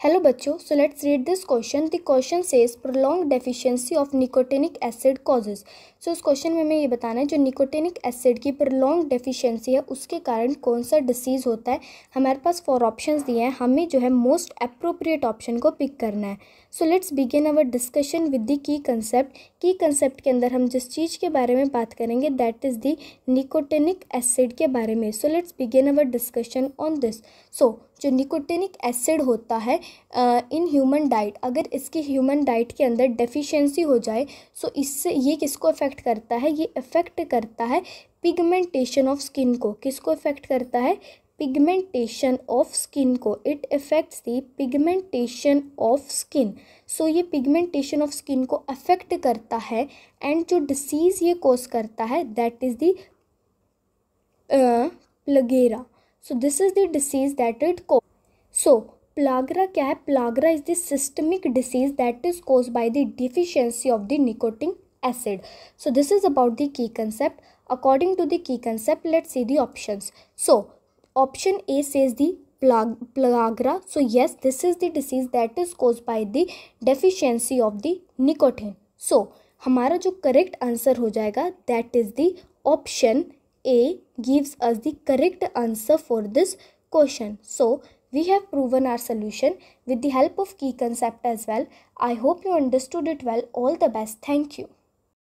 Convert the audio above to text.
Hello बच्चों, so let's read this question. The question says prolonged deficiency of nicotinic acid causes so इस question में हमें ये बताना है जो निकोटेनिक एसिड की प्रोलॉन्ग डेफिशिएंसी है उसके कारण कौन सा डिसीज़ होता है? हमारे पास फोर ऑप्शंस दिए हैं। हमें जो है मोस्ट अप्रोप्रिएट ऑप्शन को पिक करना है। So let's begin our discussion with the key concept key concept के अंदर हम जिस चीज़ के बारे में बात करेंगे that is the nicotinic acid के बारे में। So let's begin our discussion on this so जो निकोटेनिक एसिड होता है इन ह्यूमन डाइट अगर इसकी ह्यूमन डाइट के अंदर डेफिशिएंसी हो जाए सो इससे ये किसको अफेक्ट करता है? ये अफेक्ट करता है पिगमेंटेशन ऑफ़ स्किन को। किसको अफेक्ट करता है? पिगमेंटेशन ऑफ़ स्किन को। It affects the pigmentation of skin so ये पिगमेंटेशन ऑफ़ स्किन को अफेक्ट करता है एंड जो डिसीज़ ये कोस करता है that is the pellagra so this is the disease that it को सो प्लागरा क्या है? Pellagra is the systemic disease that is cause by the deficiency of the nicotine acid so this is about the key concept according to the key concept let see the option so option A says the pella pellagra so yes this is the disease that is cause by the deficiency of the nicotine so हमारा जो correct answer हो जाएगा that is the option A gives us the correct answer for this question so we have proven our solution with the help of key concept as well. I hope you understood it well. All the best. Thank you.